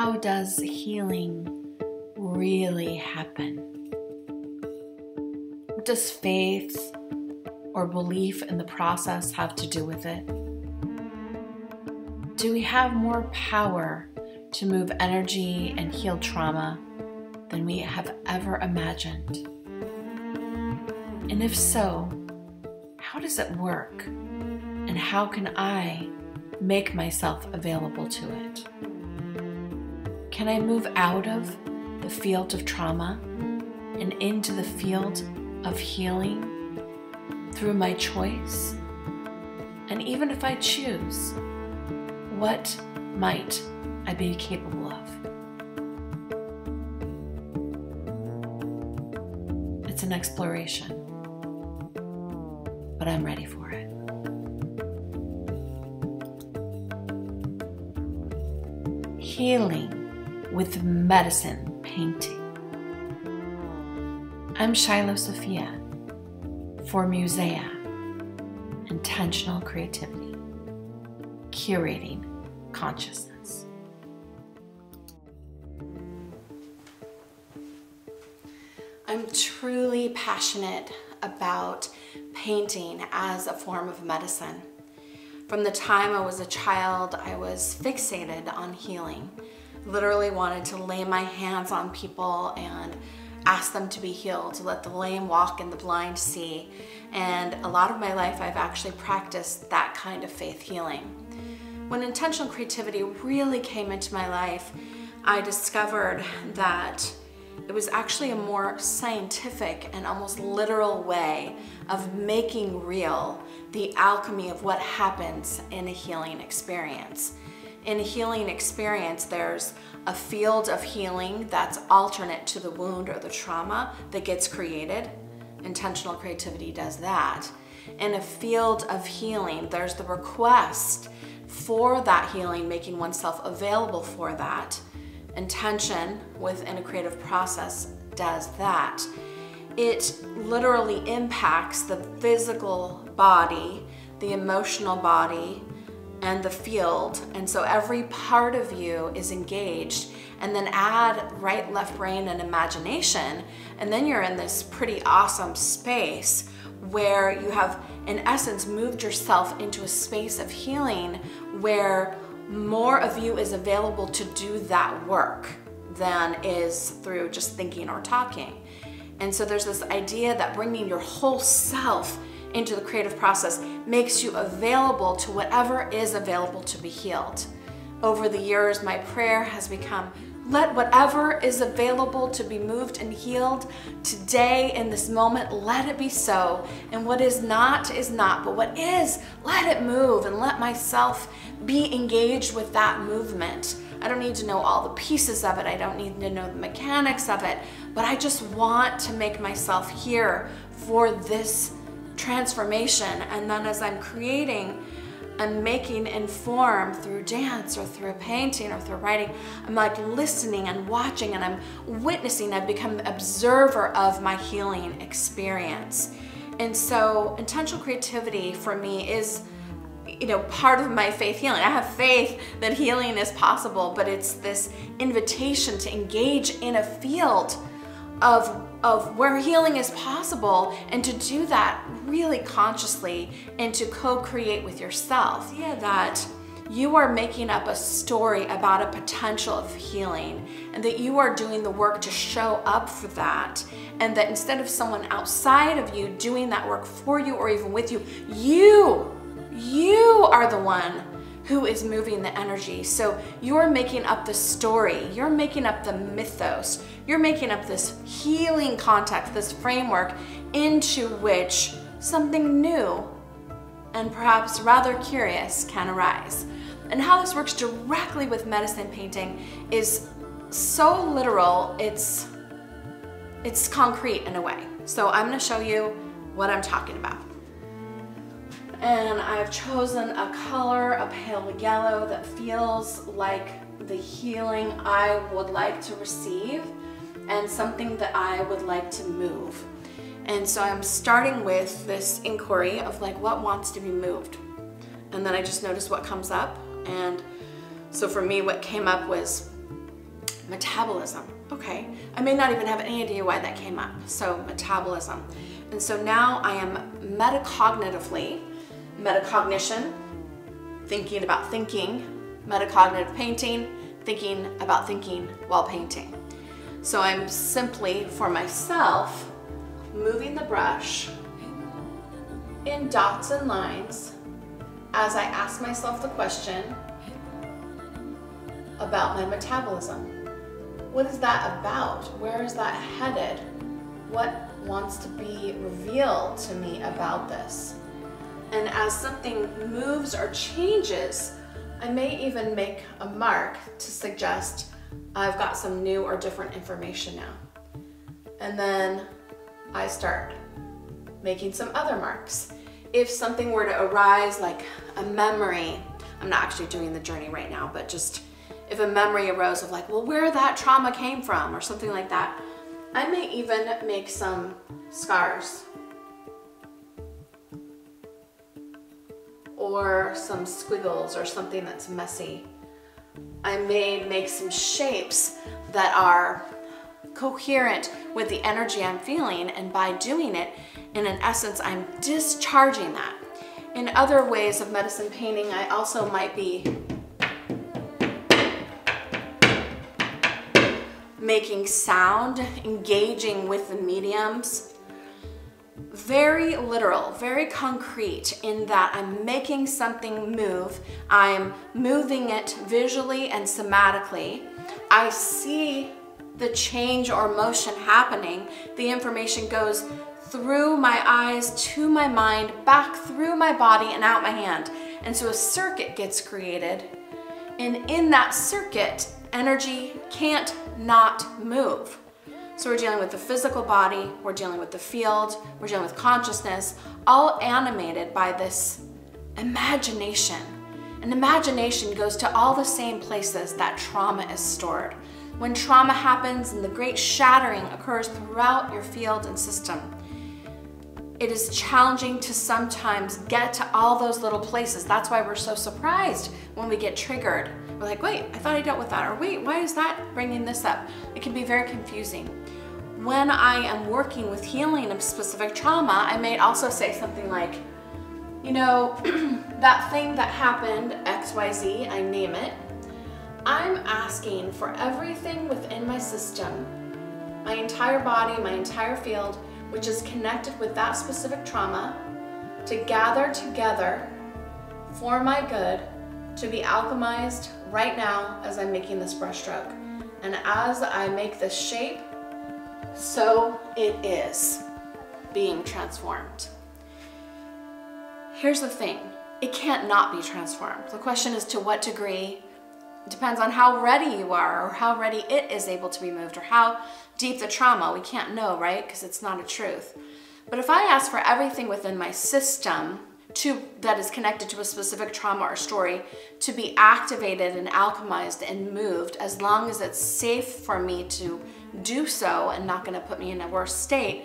how does healing really happen? Does faith or belief in the process have to do with it? Do we have more power to move energy and heal trauma than we have ever imagined? And if so, how does it work? And how can I make myself available to it? Can I move out of the field of trauma and into the field of healing through my choice? And even if I choose, what might I be capable of? It's an exploration, but I'm ready for it. Healing with medicine painting. I'm Shiloh Sophia for Musea Intentional Creativity, curating consciousness. I'm truly passionate about painting as a form of medicine. From the time I was a child, I was fixated on healing. Literally wanted to lay my hands on people and ask them to be healed, to let the lame walk and the blind see. And a lot of my life, I've actually practiced that kind of faith healing. When intentional creativity really came into my life, I discovered that it was actually a more scientific and almost literal way of making real the alchemy of what happens in a healing experience. In a healing experience, there's a field of healing that's alternate to the wound or the trauma that gets created. Intentional creativity does that. In a field of healing, there's the request for that healing, making oneself available for that. Intention within a creative process does that. It literally impacts the physical body, the emotional body, and the field. And so every part of you is engaged. And then add right, left brain, and imagination. And then you're in this pretty awesome space where you have, in essence, moved yourself into a space of healing where more of you is available to do that work than is through just thinking or talking. And so there's this idea that bringing your whole self into the creative process makes you available to whatever is available to be healed. Over the years, my prayer has become let whatever is available to be moved and healed today in this moment, let it be so. And what is not is not, but what is, let it move and let myself be engaged with that movement. I don't need to know all the pieces of it. I don't need to know the mechanics of it, but I just want to make myself here for this transformation. And then as I'm creating, I'm making inform through dance or through painting or through writing. I'm like listening and watching and I'm witnessing. I've become an observer of my healing experience. And so intentional creativity for me is you know, part of my faith healing. I have faith that healing is possible, but it's this invitation to engage in a field of, of where healing is possible and to do that really consciously and to co-create with yourself. Yeah, that you are making up a story about a potential of healing and that you are doing the work to show up for that and that instead of someone outside of you doing that work for you or even with you, you, you are the one who is moving the energy. So you're making up the story, you're making up the mythos, you're making up this healing context, this framework into which something new and perhaps rather curious can arise. And how this works directly with medicine painting is so literal, it's, it's concrete in a way. So I'm gonna show you what I'm talking about and I've chosen a color, a pale yellow that feels like the healing I would like to receive and something that I would like to move. And so I'm starting with this inquiry of like what wants to be moved. And then I just notice what comes up. And so for me, what came up was Metabolism. Okay. I may not even have any idea why that came up. So, metabolism. And so now I am metacognitively, metacognition, thinking about thinking, metacognitive painting, thinking about thinking while painting. So I'm simply, for myself, moving the brush in dots and lines as I ask myself the question about my metabolism. What is that about? Where is that headed? What wants to be revealed to me about this? And as something moves or changes, I may even make a mark to suggest I've got some new or different information now. And then I start making some other marks. If something were to arise like a memory, I'm not actually doing the journey right now, but just if a memory arose of like, well, where that trauma came from or something like that, I may even make some scars or some squiggles or something that's messy. I may make some shapes that are coherent with the energy I'm feeling and by doing it, in an essence, I'm discharging that. In other ways of medicine painting, I also might be making sound, engaging with the mediums, very literal, very concrete in that I'm making something move. I'm moving it visually and somatically. I see the change or motion happening. The information goes through my eyes to my mind, back through my body and out my hand. And so a circuit gets created. And in that circuit, energy can't not move. So we're dealing with the physical body, we're dealing with the field, we're dealing with consciousness, all animated by this imagination. And imagination goes to all the same places that trauma is stored. When trauma happens and the great shattering occurs throughout your field and system, it is challenging to sometimes get to all those little places. That's why we're so surprised when we get triggered. We're like, wait, I thought I dealt with that. Or wait, why is that bringing this up? It can be very confusing when I am working with healing of specific trauma, I may also say something like, you know, that thing that happened, XYZ, I name it, I'm asking for everything within my system, my entire body, my entire field, which is connected with that specific trauma, to gather together for my good, to be alchemized right now as I'm making this brushstroke. And as I make this shape, so it is being transformed. Here's the thing it can't not be transformed. The question is to what degree depends on how ready you are or how ready it is able to be moved or how deep the trauma. We can't know, right? Because it's not a truth. But if I ask for everything within my system to that is connected to a specific trauma or story to be activated and alchemized and moved as long as it's safe for me to do so and not going to put me in a worse state,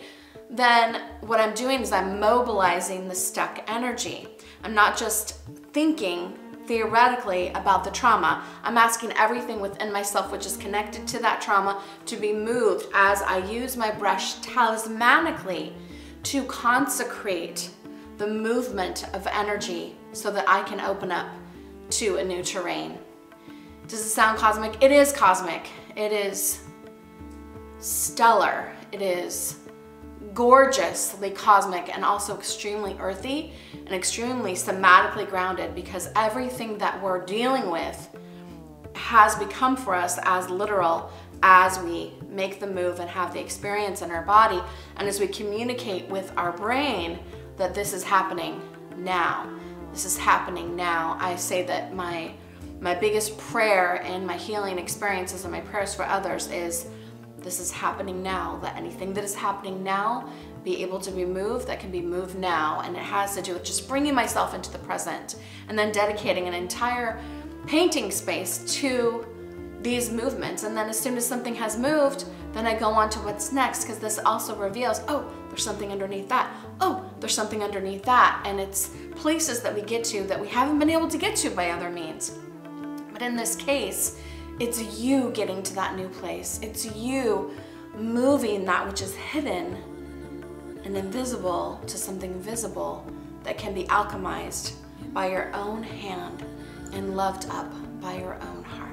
then what I'm doing is I'm mobilizing the stuck energy. I'm not just thinking theoretically about the trauma. I'm asking everything within myself which is connected to that trauma to be moved as I use my brush talismanically to consecrate the movement of energy so that I can open up to a new terrain. Does it sound cosmic? It is cosmic. It is stellar. It is gorgeously cosmic and also extremely earthy and extremely somatically grounded because everything that we're dealing with has become for us as literal as we make the move and have the experience in our body and as we communicate with our brain that this is happening now. This is happening now. I say that my my biggest prayer in my healing experiences and my prayers for others is this is happening now, that anything that is happening now be able to be moved that can be moved now. And it has to do with just bringing myself into the present and then dedicating an entire painting space to these movements. And then as soon as something has moved, then I go on to what's next because this also reveals, oh, there's something underneath that. Oh, there's something underneath that. And it's places that we get to that we haven't been able to get to by other means. But in this case, It's you getting to that new place. It's you moving that which is hidden and invisible to something visible that can be alchemized by your own hand and loved up by your own heart.